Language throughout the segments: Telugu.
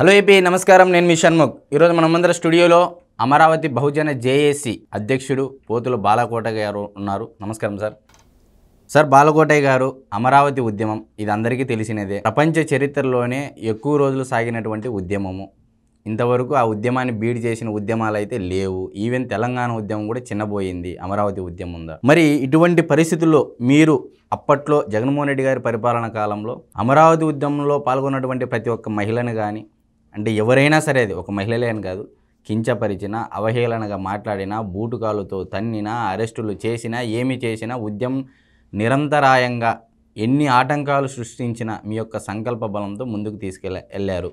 హలో ఏపీ నమస్కారం. నేను మీ షణ్ముఖ్. ఈరోజు మనమందరం స్టూడియోలో అమరావతి బహుజన జేఏసీ అధ్యక్షుడు పోతుల బాలకోట గారు ఉన్నారు. నమస్కారం సార్. సార్ బాలకోటయ్య గారు అమరావతి ఉద్యమం ఇది అందరికీ తెలిసినదే. ప్రపంచ చరిత్రలోనే ఎక్కువ రోజులు సాగినటువంటి ఉద్యమము. ఇంతవరకు ఆ ఉద్యమాన్ని బీడ్ చేసిన ఉద్యమాలు అయితే లేవు. ఈవెన్ తెలంగాణ ఉద్యమం కూడా చిన్నబోయింది అమరావతి ఉద్యమం ఉందా మరి ఇటువంటి పరిస్థితుల్లో మీరు అప్పట్లో జగన్మోహన్ రెడ్డి గారి పరిపాలన కాలంలో అమరావతి ఉద్యమంలో పాల్గొన్నటువంటి ప్రతి ఒక్క మహిళను కానీ అంటే ఎవరైనా సరే అది ఒక మహిళలే అని కాదు. కించపరిచిన అవహేళనగా మాట్లాడినా బూటుకాలుతో తన్నినా అరెస్టులు చేసినా ఏమి చేసినా ఉద్యమం నిరంతరాయంగా ఎన్ని ఆటంకాలు సృష్టించినా మీ యొక్క సంకల్ప బలంతో ముందుకు తీసుకెళ్ళ వెళ్ళారు.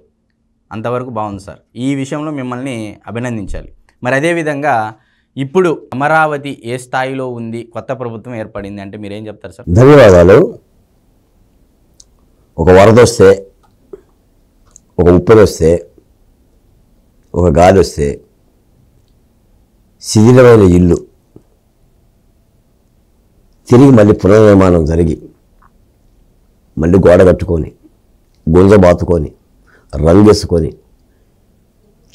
అంతవరకు బాగుంది సార్. ఈ విషయంలో మిమ్మల్ని అభినందించాలి. మరి అదేవిధంగా ఇప్పుడు అమరావతి ఏ స్థాయిలో ఉంది కొత్త ప్రభుత్వం ఏర్పడింది అంటే మీరేం చెప్తారు సార్? ధన్యవాదాలు. ఒక వరద వస్తే ఒక ఉప్పెన వస్తే ఒక గాలి వస్తే శిథిలమైన ఇల్లు తిరిగి మళ్ళీ పునర్నిర్మాణం జరిగి మళ్ళీ గోడ కట్టుకొని గుంజ బాతుకొని రంగేసుకొని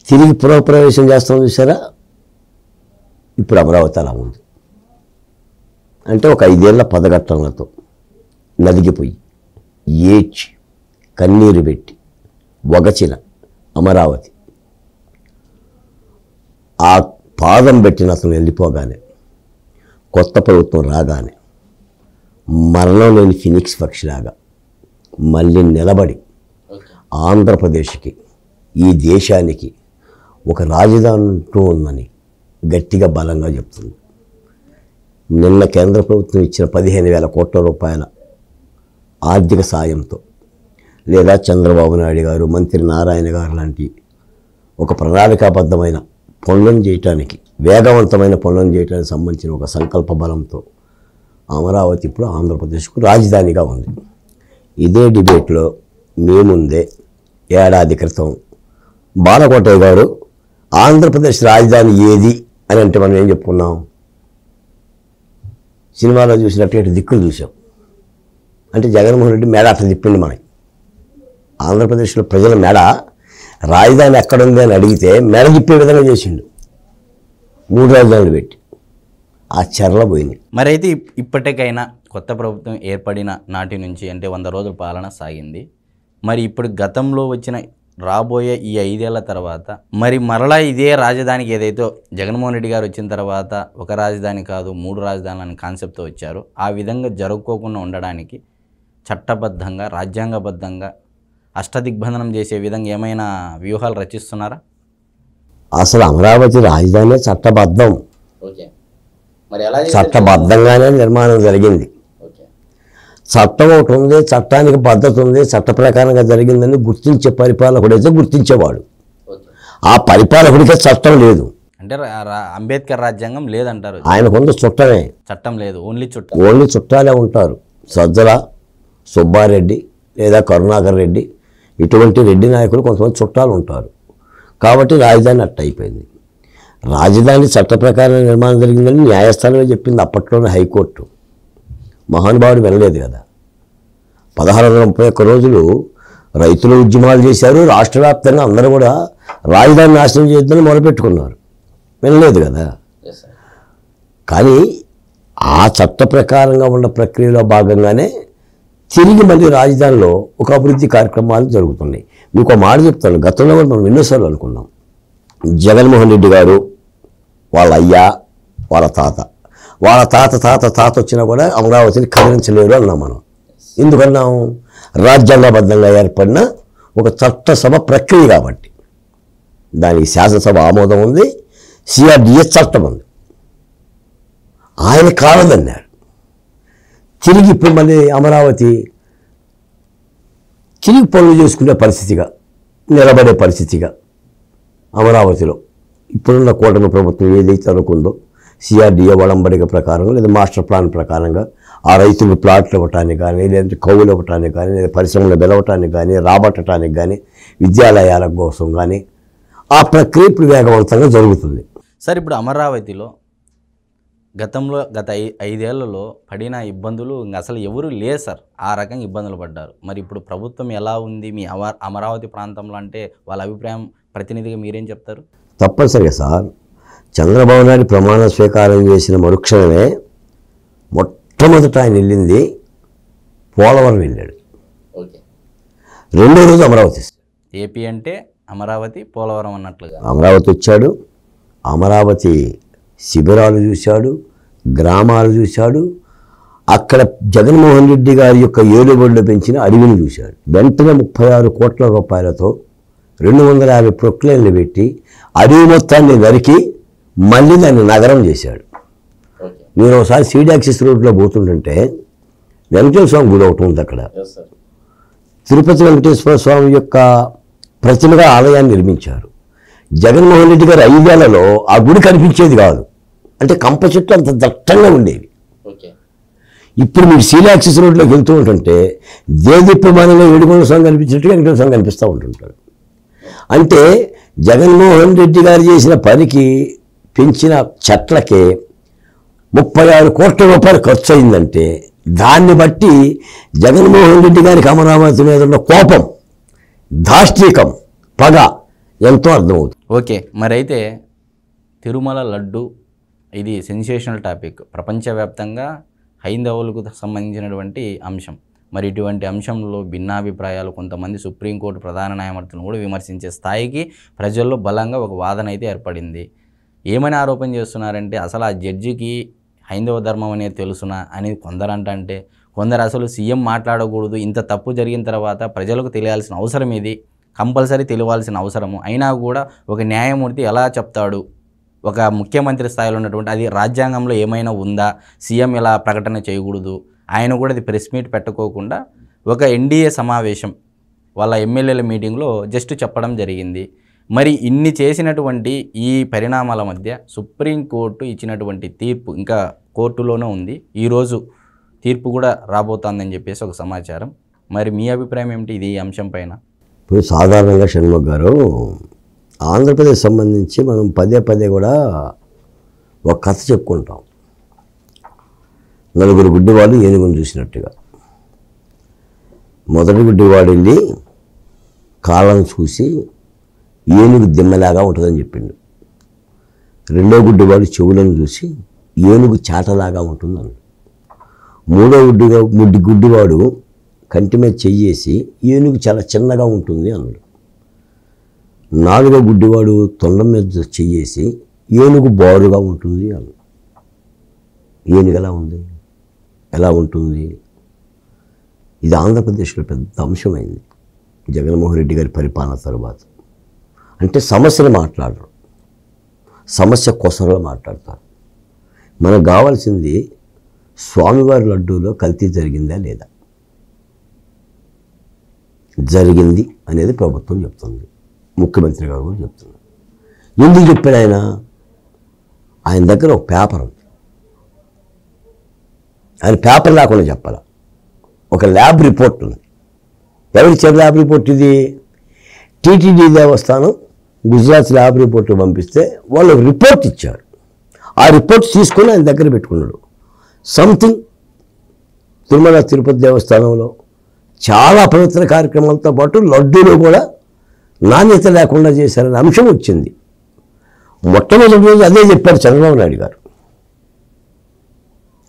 తిరిగి పునఃప్రవేశం చేస్తాం చూసారా ఇప్పుడు అమరావతి అలా ఉంది. అంటే ఒక ఐదేళ్ళ పదఘట్టంలతో నదిగిపోయి ఏడ్చి కన్నీరు పెట్టి వగచిన అమరావతి. ఆ పాదం పెట్టిన అతను వెళ్ళిపోగానే కొత్త ప్రభుత్వం రాగానే మరణం లేని ఫినిక్స్ పక్షిలాగా మళ్ళీ నిలబడి ఆంధ్రప్రదేశ్కి ఈ దేశానికి ఒక రాజధాని అంటూ ఉందని గట్టిగా బలంగా చెప్తుంది. నిన్న కేంద్ర ప్రభుత్వం ఇచ్చిన పదిహేను వేల కోట్ల రూపాయల ఆర్థిక సాయంతో లేదా చంద్రబాబు నాయుడు గారు మంత్రి నారాయణ గారు లాంటి ఒక ప్రణాళికాబద్ధమైన పనులను చేయటానికి వేగవంతమైన పనులను చేయడానికి సంబంధించిన ఒక సంకల్ప బలంతో అమరావతి ఇప్పుడు ఆంధ్రప్రదేశ్కు రాజధానిగా ఉంది. ఇదే డిబేట్లో మేముందే ఏడాది క్రితం బాలకోటయ్య గారు ఆంధ్రప్రదేశ్ రాజధాని ఏది? అని అంటే మనం ఏం చెప్పుకున్నాం? సినిమాలో చూసినట్టు ఇటు దిక్కులు చూసాం. అంటే జగన్మోహన్ రెడ్డి మేడ అట్లా మనకి. ఆంధ్రప్రదేశ్లో ప్రజల మెడ రాజధాని ఎక్కడుంది అని అడిగితే మెడ తిప్పే విధంగా చేసిండు. మూడు రాజధానులు పెట్టి. ఆ చెరల పోయింది. మరి అయితే ఇప్- ఇప్పటికైనా కొత్త ప్రభుత్వం ఏర్పడిన నాటి నుంచి అంటే వంద రోజుల పాలన సాగింది. మరి ఇప్పుడు గతంలో వచ్చిన రాబోయే ఈ ఐదేళ్ళ తర్వాత మరి మరలా ఇదే రాజధానికి ఏదైతే జగన్మోహన్ రెడ్డి గారు వచ్చిన తర్వాత ఒక రాజధాని కాదు మూడు రాజధానులు అనే కాన్సెప్ట్తో వచ్చారు ఆ విధంగా జరుపుకోకుండా ఉండడానికి చట్టబద్ధంగా రాజ్యాంగబద్ధంగా అష్టదిగ్బంధనం చేసే విధంగా ఏమైనా వ్యూహాలు రచిస్తున్నారా? అసలు అమరావతి రాజధాని చట్టబద్ధం. చట్టబద్ధంగానే నిర్మాణం జరిగింది. చట్టం ఒకటి ఉంది చట్టానికి పద్ధతి ఉంది చట్ట ప్రకారంగా జరిగిందని గుర్తించే పరిపాలకుడైతే గుర్తించేవాడు. ఆ పరిపాలకుడికే చట్టం లేదు. అంటే అంబేద్కర్ రాజ్యాంగం లేదంటారు. ఆయనకున్న చుట్టమే. చట్టం లేదు ఓన్లీ చుట్టం. ఓన్లీ చుట్టాలే ఉంటారు. సజ్జల సుబ్బారెడ్డి లేదా కరుణాకర్ రెడ్డి. ఇటువంటి రెడ్డి నాయకులు కొంతమంది చుట్టాలు ఉంటారు. కాబట్టి రాజధాని అట్ట అయిపోయింది. రాజధాని చట్ట ప్రకారం నిర్మాణం జరిగిందని న్యాయస్థానమే చెప్పింది అప్పట్లోనే హైకోర్టు. మహానుభావుడు వినలేదు కదా. పదహారు వందల ముప్పై ఒక్క రోజులు రైతులు ఉద్యమాలు చేశారు రాష్ట్ర వ్యాప్తంగా అందరూ కూడా రాజధాని నాశనం చేయొద్దని మొదలుపెట్టుకున్నారు వినలేదు కదా. కానీ ఆ చట్ట ప్రకారంగా ఉన్న ప్రక్రియలో భాగంగానే తిరిగి మళ్ళీ రాజధానిలో ఒక అభివృద్ధి కార్యక్రమాలు జరుగుతున్నాయి. మీకు ఒక మాట చెప్తాను. గతంలో కూడా మనం ఎన్నోసార్లు అనుకున్నాం. జగన్మోహన్ రెడ్డి గారు వాళ్ళ అయ్యా వాళ్ళ తాత. వాళ్ళ తాత తాత తాత వచ్చినా కూడా అమరావతిని కదిలించలేరు అన్నాం మనం. ఎందుకన్నాం? రాజ్యాంగబద్ధంగా ఏర్పడిన ఒక చట్టసభ ప్రక్రియ కాబట్టి. దానికి శాసనసభ ఆమోదం ఉంది. సిఆర్డిఎస్ చట్టం ఉంది. ఆయన కాలదన్నారు. తిరిగి ఇప్పుడు మళ్ళీ అమరావతి తిరిగి పనులు చేసుకునే పరిస్థితిగా నిలబడే పరిస్థితిగా అమరావతిలో ఇప్పుడున్న కూటమి ప్రభుత్వం ఏదైతే అనుకుందో సిఆర్డిఏ ఒడంబడిక ప్రకారంగా లేదా మాస్టర్ ప్లాన్ ప్రకారంగా ఆ రైతులు ప్లాట్లు ఇవ్వటానికి కానీ లేదంటే కవులు ఇవ్వటానికి కానీ లేదా పరిశ్రమలు వెలవటానికి కానీ రాబట్టడానికి కానీ విద్యాలయాల కోసం కానీ ఆ ప్రక్రియ ఇప్పుడు వేగవంతంగా జరుగుతుంది. సార్ ఇప్పుడు అమరావతిలో గతంలో గత ఐదేళ్ళలో పడిన ఇబ్బందులు ఇంక అసలు ఎవరు లేరు సార్. ఆ రకంగా ఇబ్బందులు పడ్డారు. మరి ఇప్పుడు ప్రభుత్వం ఎలా ఉంది? మీ అమ అమరావతి ప్రాంతంలో అంటే వాళ్ళ అభిప్రాయం ప్రతినిధిగా మీరేం చెప్తారు? తప్పనిసరిగా సార్. చంద్రబాబు నాయుడు ప్రమాణ స్వీకారం చేసిన మరుక్షణమే మొట్టమొదట ఆయన వెళ్ళింది పోలవరం వెళ్ళాడు. ఓకే. రెండో రోజు అమరావతి ఏపీ అంటే అమరావతి పోలవరం అన్నట్లుగా. అమరావతి వచ్చాడు. అమరావతి శిబిరాలు చూశాడు గ్రామాలు చూశాడు అక్కడ జగన్మోహన్ రెడ్డి గారి యొక్క ఏలుబడిలో పెంచిన అడవిని చూశాడు. వెంటనే ముప్పై ఆరు కోట్ల రూపాయలతో రెండు వందల యాభై ప్రొక్లైన్లు పెట్టి అడవి మొత్తాన్ని నరికి మళ్ళీ దాన్ని నగరం చేశాడు. మీరు ఒకసారి సీడాక్సిస్ రోడ్లో పోతుంటుంటే వెంకటేశ్వర స్వామి గుడి ఒకటి ఉంది అక్కడ. తిరుపతి వెంకటేశ్వర స్వామి యొక్క ప్రతిమగా ఆలయాన్ని నిర్మించారు. జగన్మోహన్ రెడ్డి గారు ఐదేళ్ళలో ఆ గుడి కనిపించేది కాదు. అంటే కంప చెట్లు అంత దట్టంగా ఉండేవి. ఓకే. ఇప్పుడు మీరు సీలాక్సిస్ రోడ్లోకి వెళ్తూ ఉంటుంటే దేదీప్యమానంగా ఏడుకొండ స్వామి కనిపించినట్టుగా వెంకటేశ్వర స్వామి కనిపిస్తూ ఉంటుంటారు. అంటే జగన్మోహన్ రెడ్డి గారు చేసిన పనికి పెంచిన చెట్లకే ముప్పై ఆరు కోట్ల రూపాయలు ఖర్చు అయిందంటే దాన్ని బట్టి జగన్మోహన్ రెడ్డి గారికి అమరావతి మీద ఉన్న కోపం దాష్టీకం పగ ఎంతో అర్థమవుతుంది. ఓకే. మరి అయితే తిరుమల లడ్డు ఇది సెన్సేషనల్ టాపిక్ ప్రపంచవ్యాప్తంగా హైందవులకు సంబంధించినటువంటి అంశం. మరి ఇటువంటి అంశంలో భిన్నాభిప్రాయాలు కొంతమంది సుప్రీంకోర్టు ప్రధాన న్యాయమూర్తులను కూడా విమర్శించే స్థాయికి ప్రజల్లో బలంగా ఒక వాదన అయితే ఏర్పడింది. ఏమని ఆరోపణ చేస్తున్నారంటే అసలు ఆ జడ్జికి హైందవ ధర్మం అనేది తెలుసునా అనేది కొందరు అంటే కొందరు అసలు సీఎం మాట్లాడకూడదు ఇంత తప్పు జరిగిన తర్వాత ప్రజలకు తెలియాల్సిన అవసరం ఇది కంపల్సరీ తెలియాల్సిన అవసరము. అయినా కూడా ఒక న్యాయమూర్తి ఎలా చెప్తాడు? ఒక ముఖ్యమంత్రి స్థాయిలో ఉన్నటువంటి అది రాజ్యాంగంలో ఏమైనా ఉందా? సీఎం ఇలా ప్రకటన చేయకూడదు? ఆయన కూడా అది ప్రెస్ మీట్ పెట్టుకోకుండా ఒక ఎన్డీఏ సమావేశం వాళ్ళ ఎమ్మెల్యేల మీటింగ్లో జస్ట్ చెప్పడం జరిగింది. మరి ఇన్ని చేసినటువంటి ఈ పరిణామాల మధ్య సుప్రీంకోర్టు ఇచ్చినటువంటి తీర్పు ఇంకా కోర్టులోనే ఉంది. ఈరోజు తీర్పు కూడా రాబోతోందని చెప్పేసి ఒక సమాచారం. మరి మీ అభిప్రాయం ఏమిటి? ఇది ఈ అంశం పైన. ఇప్పుడు సాధారణంగా షణ్ముఖ్ గారు ఆంధ్రప్రదేశ్ సంబంధించి మనం పదే పదే కూడా ఒక కథ చెప్పుకుంటాం. నలుగురు గుడ్డివాళ్ళు ఏనుగును చూసినట్టుగా. మొదటి గుడ్డివాడు వెళ్ళి కాళ్ళను చూసి ఏనుగు దిమ్మలాగా ఉంటుందని చెప్పిండు. రెండో గుడ్డివాడు చెవులను చూసి ఏనుగు చాటలాగా ఉంటుందన్నాడు. మూడో గుడ్డిగా ముడ్డి గుడ్డివాడు కంటి మీద చెయ్యేసి ఏనుగు చాలా చిన్నగా ఉంటుంది అన్నాడు. నాలుగో గుడ్డివాడు తొండం మీద చెయ్యేసి ఏనుగు బారుగా ఉంటుంది అన్న ఏనుగు ఎలా ఉంది? ఎలా ఉంటుంది? ఇది ఆంధ్రప్రదేశ్లో పెద్ద అంశమైంది. జగన్మోహన్ రెడ్డి గారి పరిపాలన తర్వాత. అంటే సమస్యలు మాట్లాడరు. సమస్య కోసంలో మాట్లాడతారు. మనకు కావాల్సింది స్వామివారి లడ్డూలో కల్తీ జరిగిందా లేదా? జరిగింది అనేది ప్రభుత్వం చెప్తుంది. ముఖ్యమంత్రి గారు కూడా చెప్తున్నారు. ఎందుకు చెప్పాడు ఆయన? ఆయన దగ్గర ఒక పేపర్ ఉంది. ఆయన పేపర్ లేకుండా చెప్పాల? ఒక ల్యాబ్ రిపోర్ట్ ఉంది. ఎవరిచ్చారు ల్యాబ్ రిపోర్ట్ ఇది? టీటీడీ దేవస్థానం గుజరాత్ ల్యాబ్ రిపోర్ట్ పంపిస్తే వాళ్ళు రిపోర్ట్ ఇచ్చారు. ఆ రిపోర్ట్ తీసుకొని ఆయన దగ్గర పెట్టుకున్నాడు. సంథింగ్ తిరుమల తిరుపతి దేవస్థానంలో చాలా పవిత్ర కార్యక్రమాలతో పాటు లడ్డూలు కూడా నాణ్యత లేకుండా చేశారనే అంశం వచ్చింది. మొట్టమొదటి రోజు అదే చెప్పారు చంద్రబాబు నాయుడు గారు.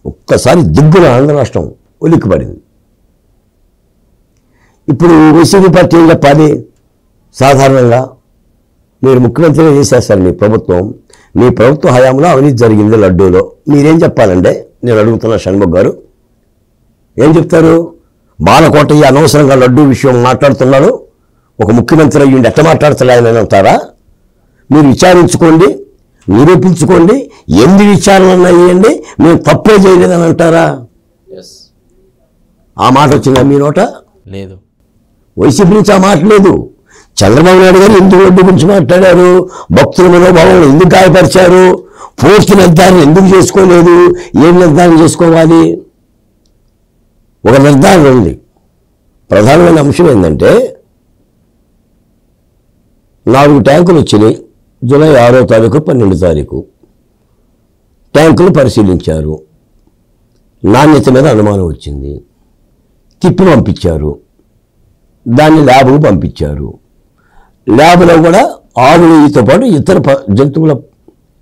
ఒక్కసారి దిగ్గున ఆంధ్ర రాష్ట్రం ఉలిక్కిపడింది. ఇప్పుడు వైసీపీ పార్టీ ఏం చెప్పాలి? సాధారణంగా మీరు ముఖ్యమంత్రిగా చేసేస్తారు మీ ప్రభుత్వం. మీ ప్రభుత్వ హయాంలో అవినీతి జరిగింది లడ్డూలో. మీరేం చెప్పాలంటే నేను అడుగుతున్న షణ్ముఖ్ గారు ఏం చెప్తారు? బాలకోటయ్య అనవసరంగా లడ్డూ విషయం మాట్లాడుతున్నాడు ఒక ముఖ్యమంత్రి అయ్యిండి ఎట్లా మాట్లాడుతున్నాయని అంటారా? మీరు విచారించుకోండి నిరూపించుకోండి ఎన్ని విచారణ అయ్యండి మేము తప్పే చేయలేదని అంటారా? ఆ మాట వచ్చిందా మీ నోట? లేదు. వైసీపీ నుంచి ఆ మాట లేదు. చంద్రబాబు నాయుడు గారు ఎందుకు రోడ్డు గురించి మాట్లాడారు? భక్తుల మనోభావాలను ఎందుకు గాయపరిచారు? పూర్తి నిర్ధారణ ఎందుకు చేసుకోలేదు? ఏం నిర్ధారణ చేసుకోవాలి? ఒక నిర్ధారణ ఉంది. ప్రధానమైన అంశం ఏంటంటే నాలుగు ట్యాంకులు వచ్చినాయి. జూలై ఆరో తారీఖు పన్నెండు తారీఖు. ట్యాంకులు పరిశీలించారు. నాణ్యత మీద అనుమానం వచ్చింది. తిప్పి పంపించారు. దాన్ని ల్యాబ్కు పంపించారు. ల్యాబ్లో కూడా ఆవు నెయ్యితో పాటు ఇతర ప- జంతువుల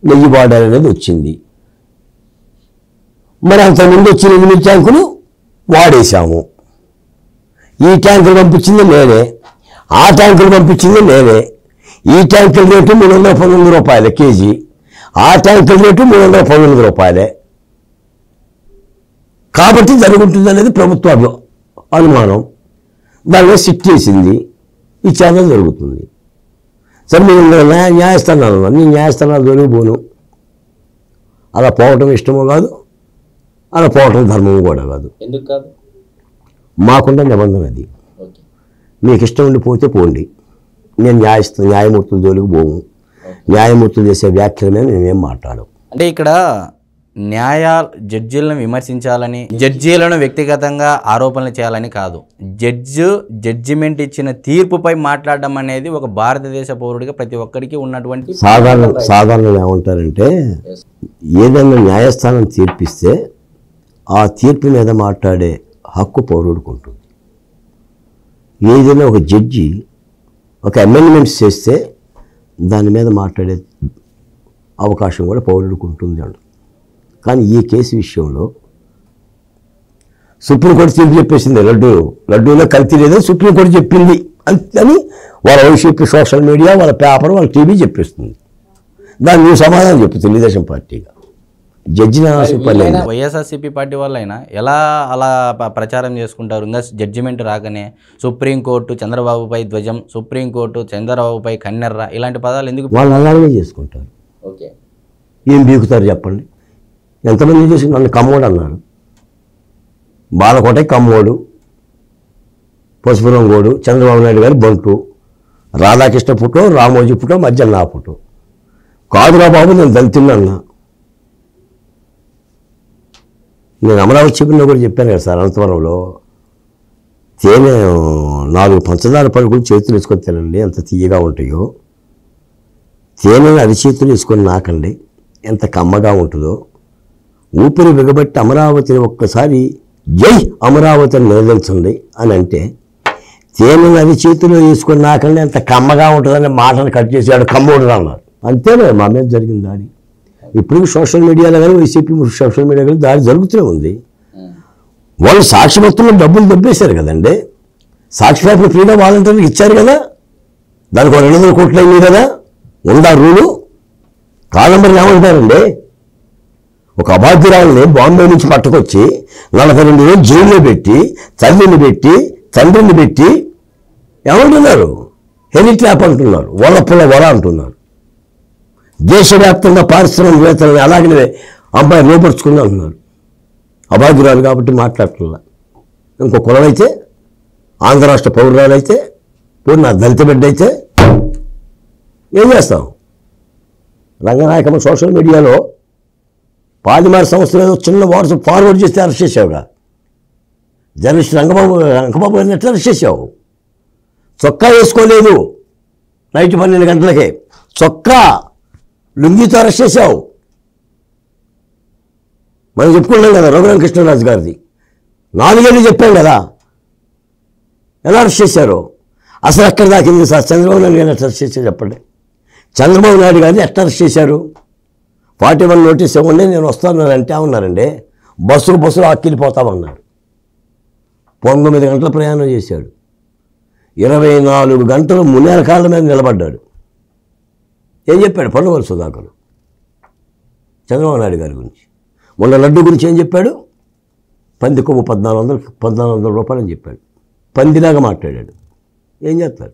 నెయ్యి వాడాలనేది వచ్చింది. మరి అంతకుముందు వచ్చిన ఎనిమిది ట్యాంకులు వాడేశాము. ఈ ట్యాంకులు పంపించింది నేనే. ఆ ట్యాంకులు పంపించింది నేనే. ఈ ట్యాంకుల రేటు మూడు వందల పంతొమ్మిది రూపాయలు కేజీ. ఆ ట్యాంకుల రేటు మూడు వందల పంతొమ్మిది రూపాయలే. కాబట్టి జరుగుతుంది అనేది ప్రభుత్వ అనుమానం. దాని మీద సిట్ చేసింది. ఈ ఛానల్ జరుగుతుంది. సరే మీరు న్యాయ న్యాయస్థానాలు. నేను న్యాయస్థానాలు జోలికి పోను. అలా పోవటం ఇష్టమో కాదు. అలా పోవటం ధర్మం కూడా కాదు. ఎందుకు కాదు? మాకుండా నిబంధన అది. మీకు ఇష్టం ఉండి పోతే పోండి. నేను న్యాయస్థ న్యాయమూర్తుల జోలికి పోము న్యాయమూర్తులు చేసే వ్యాఖ్యల మీద మేమేం మాట్లాడం అంటే ఇక్కడ న్యాయ జడ్జీలను విమర్శించాలని జడ్జీలను వ్యక్తిగతంగా ఆరోపణలు చేయాలని కాదు. జడ్జి జడ్జిమెంట్ ఇచ్చిన తీర్పుపై మాట్లాడడం అనేది ఒక భారతదేశ పౌరుడిగా ప్రతి ఒక్కరికి ఉన్నటువంటి సాధారణ సాధారణంగా ఏమంటారంటే ఏదైనా న్యాయస్థానం తీర్పిస్తే ఆ తీర్పు మీద మాట్లాడే హక్కు పౌరుడికి ఉంటుంది. ఏదైనా ఒక జడ్జి ఒక అమెండ్మెంట్స్ చేస్తే దాని మీద మాట్లాడే అవకాశం కూడా పౌరుడికి ఉంటుంది అంట. కానీ ఈ కేసు విషయంలో సుప్రీంకోర్టు తీర్పు చెప్పేసింది లడ్డు. లడ్డూలో కల్తీ లేదని సుప్రీంకోర్టు చెప్పింది. అని వాళ్ళ వైసీపీ సోషల్ మీడియా వాళ్ళ పేపర్ వాళ్ళ టీవీ చెప్పేస్తుంది. దాన్ని సమాధానం చెప్పు తెలుగుదేశం పార్టీగా. జడ్జి లేదు వైఎస్ఆర్సీపీ పార్టీ వాళ్ళైనా ఎలా అలా ప్రచారం చేసుకుంటారు? ఇంకా జడ్జిమెంట్ రాకనే సుప్రీంకోర్టు చంద్రబాబుపై ధ్వజం సుప్రీంకోర్టు చంద్రబాబుపై కన్నెర్ర ఇలాంటి పదాలు ఎందుకు వాళ్ళు అలాగే చేసుకుంటారు. ఓకే. ఏం బీకుతారు చెప్పండి. ఎంతమంది చేసి నన్ను కమ్మోడు అన్నారు? బాలకోట కమ్మోడు పసుపురంగోడు చంద్రబాబు నాయుడు గారి బంటు రాధాకృష్ణ పుట్టో రామోజీ పుట్టో మధ్య నా పుట్టో. కాదురా బాబు నేను దళితున్నా అన్నా నేను అమరావతి చెప్పిన కూడా చెప్పాను కదా సార్ అనంతవరంలో తేనె నాలుగు పంచదార పలుకులు చేతులు వేసుకొని తినండి ఎంత తీయగా ఉంటాయో. తేనెను అరిచేతులు వేసుకొని నాకండి ఎంత కమ్మగా ఉంటుందో. ఊపిరి బిగబట్టి అమరావతిని ఒక్కసారి జై అమరావతిని నిలదించండి అని అంటే తేనెను అరిచేతిలో వేసుకొని నాకండి ఎంత కమ్మగా ఉంటుందని మాటను కట్ చేసాడు కమ్మోడు అన్నారు అంతేనే మా మీద జరిగింది దాడి? ఇప్పుడు సోషల్ మీడియాలో కానీ వైసీపీ సోషల్ మీడియా కానీ దారి జరుగుతూనే ఉంది. వాళ్ళు సాక్షి మొత్తంలో డబ్బులు దెబ్బేశారు కదండి. సాక్షి పేపర్ ఫ్రీగా వాలంటీర్లకు ఇచ్చారు కదా. దానికి ఒక రెండు వందల కోట్లు అయింది కదా. ఉందా రూలు? కాదంబరి ఏమంటారండి? ఒక అబాధ్యురాలని బాంబే నుంచి పట్టుకొచ్చి నలభై రెండు రోజులు జైల్లో పెట్టి తల్లిని పెట్టి తండ్రిని పెట్టి ఏమంటున్నారు? హెలిట్రాప్ అంటున్నారు. వలపుల వల అంటున్నారు. దేశవ్యాప్తంగా పారిశ్రామికవేత్తలని అలాగనే అబ్బాయి లోపరుచుకుని అంటున్నారు అబాధ్యురాలు కాబట్టి మాట్లాడుతున్నా ఇంకో కులమైతే ఆంధ్ర రాష్ట్ర పౌరురాలైతే పూర్ణ దళిత బిడ్డ అయితే ఏం చేస్తాం? రంగనాయకమ్మ సోషల్ మీడియాలో పాలిమార్ సంస్థలు ఏదో చిన్న వాట్సాప్ ఫార్వర్డ్ చేస్తే అరెస్ట్ చేసావుగా జర్నలిస్ట్ రంగబాబు రంగబాబు గారిని ఎట్లా అరెస్ట్ చేసావు చొక్కా వేసుకోలేదు నైట్ పన్నెండు గంటలకే. చొక్కా లుంగితో అరెస్ట్ చేసావు మనం చెప్పుకున్నాం కదా రఘురామ కృష్ణరాజు గారిది. నాలుగేళ్ళు చెప్పాం కదా. ఎలా అరెస్ట్ చేశారు? అసలు ఎక్కడ దాకింది సార్? చంద్రబాబు నాయుడు గారిని ఎట్లా అరెస్ట్ చేశారు చెప్పండి. చంద్రబాబు నాయుడు గారిని ఎట్లా అరెస్ట్ చేశారు? ఫార్టీ వన్ నోటీస్ ఇవ్వండి నేను వస్తాను అంటే ఉన్నారండి బస్సులు బస్సులు ఆక్కిలిపోతామన్నారు పంతొమ్మిది గంటల ప్రయాణం చేశాడు. ఇరవై నాలుగు గంటలు మునేల కాలం మీద నిలబడ్డాడు. ఏం చెప్పాడు? పండుగల సుధాకర్. చంద్రబాబు నాయుడు గారి గురించి. మొన్న లడ్డు గురించి ఏం చెప్పాడు? పంది కొమ్ము పద్నాలుగు వందలు పద్నాలుగు వందల రూపాయలు అని చెప్పాడు. పందిలాగా మాట్లాడాడు. ఏం చేస్తారు?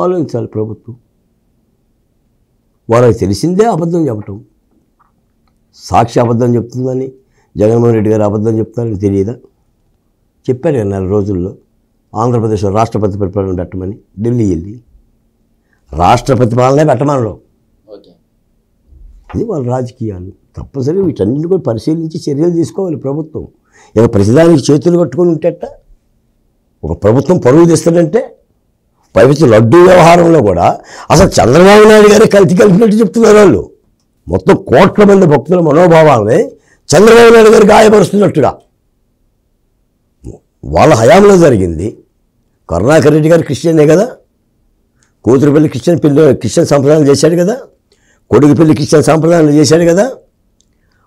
ఆలోచించాలి ప్రభుత్వం. వాళ్ళకి తెలిసిందే అబద్ధం చెప్పటం. సాక్షి అబద్ధం చెప్తుందని జగన్మోహన్ రెడ్డి గారు అబద్ధం చెప్తారని తెలియదా? చెప్పారు కదా నెల రోజుల్లో. ఆంధ్రప్రదేశ్లో రాష్ట్రపతి పరిపాలన పెట్టమని ఢిల్లీ వెళ్ళి రాష్ట్రపతి పాలనే పెట్టమనడం ఓకే. ఇది వాళ్ళ రాజకీయాలు. తప్పనిసరిగా వీటన్నింటిని కూడా పరిశీలించి చర్యలు తీసుకోవాలి ప్రభుత్వం. ఇక ప్రతిదానికి చేతులు కట్టుకొని ఉంటేట ఒక ప్రభుత్వం పరువు తెస్తాడంటే పైపించి లడ్డూ వ్యవహారంలో కూడా అసలు చంద్రబాబు నాయుడు గారే కలిసి కలిపినట్టు చెప్తున్నారు వాళ్ళు. మొత్తం కోట్ల మంది భక్తుల మనోభావాలని చంద్రబాబు నాయుడు గారు గాయపరుస్తున్నట్టుగా వాళ్ళ హయాంలో జరిగింది. కరుణాకర్ రెడ్డి గారు క్రిస్టియనే కదా. కూతురు పెళ్ళి క్రిస్టియన్ పెళ్ళి క్రిస్టియన్ సంప్రదాయాలు చేశాడు కదా? కొడుకు పెళ్ళి క్రిస్టియన్ సంప్రదాయాలు చేశాడు కదా?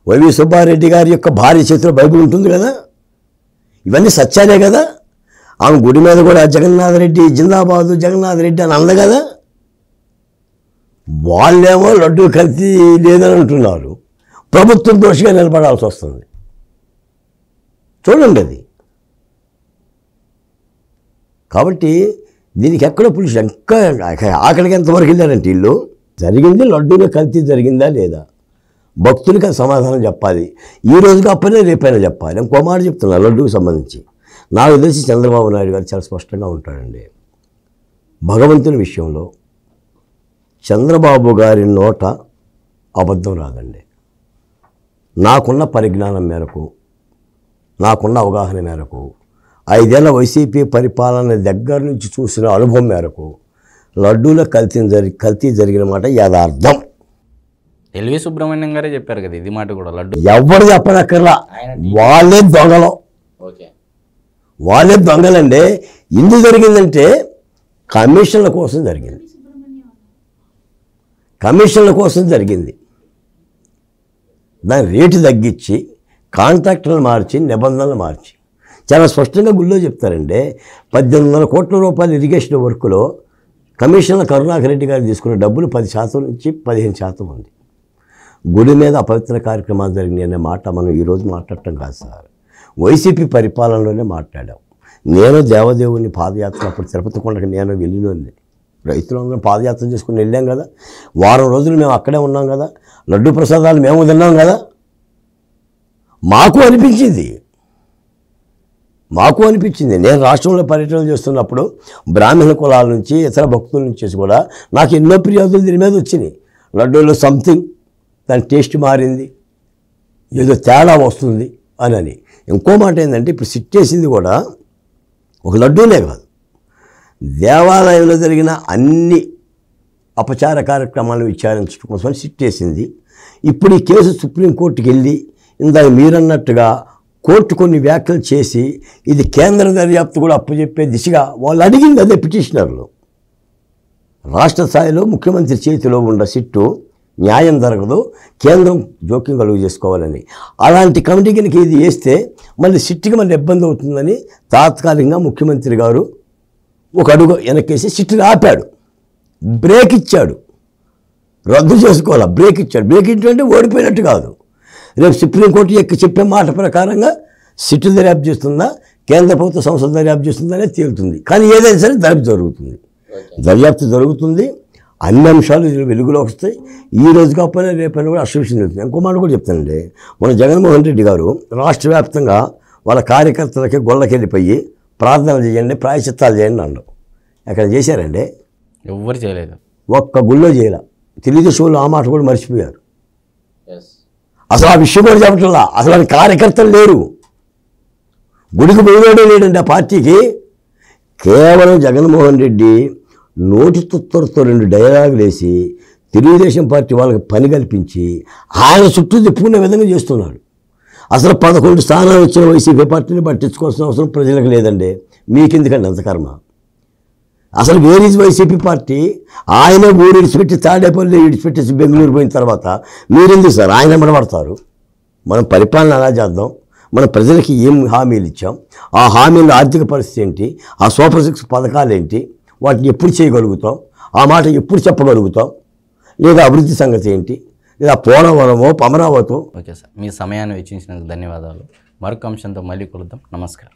వైవి సుబ్బారెడ్డి గారి యొక్క భార్య చేతిలో బైబిల్ ఉంటుంది కదా? ఇవన్నీ సత్యాలే కదా? ఆమె గుడి మీద కూడా జగన్నాథ్ రెడ్డి జిందాబాదు జగన్నాథ్ రెడ్డి అని అంద కదా? వాళ్ళేమో లడ్డు కల్తీ లేదని అంటున్నారు. ప్రభుత్వం దోషిగా నిలబడాల్సి వస్తుంది. చూడండి అది. కాబట్టి దీనికి ఎక్కడ పులుసు ఇంకా ఆకలికి ఎంతవరకు వెళ్ళారంటే వీళ్ళు? జరిగింది లడ్డూలో కల్తీ జరిగిందా లేదా? భక్తులకి సమాధానం చెప్పాలి. ఈ రోజు కాకపోయినా రేపైనా చెప్పాలి. ఇంకో మాట చెప్తున్నా లడ్డూకి సంబంధించి. నాకు తెలిసి చంద్రబాబు నాయుడు గారు చాలా స్పష్టంగా ఉంటాడండి. భగవంతుని విషయంలో చంద్రబాబు గారి నోట అబద్ధం రాదండి. నాకున్న పరిజ్ఞానం మేరకు నాకున్న అవగాహన మేరకు ఐదేళ్ళ వైసీపీ పరిపాలన దగ్గర నుంచి చూసిన అనుభవం మేరకు లడ్డూలో కల్తీ జరి కల్తీ జరిగిన మాట యథార్థం. ఎల్వి సుబ్రహ్మణ్యం గారే చెప్పారు కదా ఇది మాట కూడా లడ్డు. ఎవరు చెప్పనక్కర్లా వాళ్ళే దొంగలం. ఓకే. వాళ్ళే దొంగలండి. ఎందుకు జరిగిందంటే కమిషన్ల కోసం జరిగింది. కమిషన్ల కోసం జరిగింది. దాని రేటు తగ్గించి కాంట్రాక్టర్లు మార్చి నిబంధనలు మార్చి చాలా స్పష్టంగా గుళ్ళో చెప్తారండి. పద్దెనిమిది వందల కోట్ల రూపాయల ఇరిగేషన్ వర్క్లో కమిషనర్ కరుణాకర్ రెడ్డి గారు తీసుకున్న డబ్బులు పది శాతం నుంచి పదిహేను శాతం ఉంది. గుడి మీద అపవిత్ర కార్యక్రమాలు జరిగినాయి అనే మాట మనం ఈరోజు మాట్లాడటం కాదు సార్. వైసీపీ పరిపాలనలోనే మాట్లాడాం. నేను దేవదేవుని పాదయాత్ర అప్పుడు తిరుపతి కొండకి నేను వెళ్ళినోని రైతులందరం పాదయాత్ర చేసుకుని వెళ్ళాం కదా. వారం రోజులు మేము అక్కడే ఉన్నాం కదా. లడ్డు ప్రసాదాలు మేము తిన్నాం కదా. మాకు అనిపించింది. మాకు అనిపించింది. నేను రాష్ట్రంలో పర్యటన చేస్తున్నప్పుడు బ్రాహ్మణ కులాల నుంచి ఇతర భక్తుల నుంచి కూడా నాకు ఎన్నో ఫిర్యాదులు దీని మీద వచ్చినాయి. లడ్డూలో సంథింగ్ దాని టేస్ట్ మారింది. ఏదో తేడా వస్తుంది అని అని. ఇంకో మాట ఏంటంటే ఇప్పుడు సిట్టేసింది కూడా ఒక లడ్డూనే కాదు. దేవాలయంలో జరిగిన అన్ని అపచార కార్యక్రమాలను విచారించడం కోసం సిట్టేసింది ఇప్పుడు ఈ కేసు సుప్రీంకోర్టుకి వెళ్ళి ఇందాక మీరన్నట్టుగా కోర్టు కొన్ని వ్యాఖ్యలు చేసి ఇది కేంద్ర దర్యాప్తు కూడా అప్పచెప్పే దిశగా వాళ్ళు అడిగింది అదే పిటిషనర్లు. రాష్ట్ర స్థాయిలో ముఖ్యమంత్రి చేతిలో ఉన్న సిట్టు న్యాయం జరగదు కేంద్రం జోక్యం కలుగు చేసుకోవాలని అలాంటి కమిటీ కనుక ఇది వేస్తే మళ్ళీ సిట్టుకి మళ్ళీ ఇబ్బంది అవుతుందని తాత్కాలికంగా ముఖ్యమంత్రి గారు ఒక అడుగు వెనకేసి సిట్టుని ఆపాడు. బ్రేక్ ఇచ్చాడు. రద్దు చేసుకోవాలా? బ్రేక్ ఇచ్చాడు. బ్రేక్ ఇచ్చాడంటే ఓడిపోయినట్టు కాదు. రేపు సుప్రీంకోర్టు ఎక్కి చెప్పే మాట ప్రకారంగా సిట్టు దర్యాప్తు చేస్తుందా? కేంద్ర ప్రభుత్వ సంస్థ దర్యాప్తు చేస్తుందనే తేలుతుంది. కానీ ఏదైనా సరే దర్యాప్తు జరుగుతుంది. దర్యాప్తు జరుగుతుంది. అన్ని అంశాలు ఇందులో వెలుగులోకి వస్తాయి. ఈ రోజు కాకపోయినా రేపైనా కూడా అసలు తెలుస్తుంది ఇంకో మాట కూడా చెప్తానండి. మన జగన్మోహన్ రెడ్డి గారు రాష్ట్ర వ్యాప్తంగా వాళ్ళ కార్యకర్తలకి గొల్లకెళ్ళిపోయి ప్రార్థనలు చేయండి ప్రాయచిత్తాలు చేయండి అన్నారు అక్కడ చేశారండి? ఎవ్వరు చేయలేదు. ఒక్క గుళ్ళో చేయాల. తెలుగుదేశం వాళ్ళు ఆ మాట కూడా మర్చిపోయారు. అసలు ఆ విషయం కూడా చెప్పట్లా అసలు అది కార్యకర్తలు లేరు. గుడికి పోయేవాడే లేడండి ఆ పార్టీకి. కేవలం జగన్మోహన్ రెడ్డి నోటి తుత్తరతో రెండు డైలాగులు వేసి తెలుగుదేశం పార్టీ వాళ్ళకి పని కల్పించి ఆయన చుట్టూ తిప్పుకునే విధంగా చేస్తున్నాడు. అసలు పదకొండు స్థానాలు వచ్చిన వైసీపీ పార్టీని పట్టించుకోవాల్సిన అవసరం ప్రజలకు లేదండి. మీకెందుకండి అంత కర్మ? అసలు వేరీజ్ వైసీపీ పార్టీ ఆయన ఊరు విడిచిపెట్టి తాడేపల్లి విడిచిపెట్టేసి బెంగళూరు పోయిన తర్వాత మీరెందుకు సార్? ఆయన మనబడతారు మనం పరిపాలన ఎలా చేద్దాం? మన ప్రజలకి ఏం హామీలు ఇచ్చాం? ఆ హామీల ఆర్థిక పరిస్థితి ఏంటి? ఆ సూపర్ సిక్స్ పథకాలు ఏంటి? వాటిని ఎప్పుడు చేయగలుగుతాం? ఆ మాట ఎప్పుడు చెప్పగలుగుతాం? లేదా అభివృద్ధి సంగతి ఏంటి? లేదా పోలవరమో అమరావతో? Okay sir. మీ సమయాన్ని వెచ్చించినందుకు ధన్యవాదాలు. మరొక అంశంతో మళ్ళీ కలుద్దాం. నమస్కారం.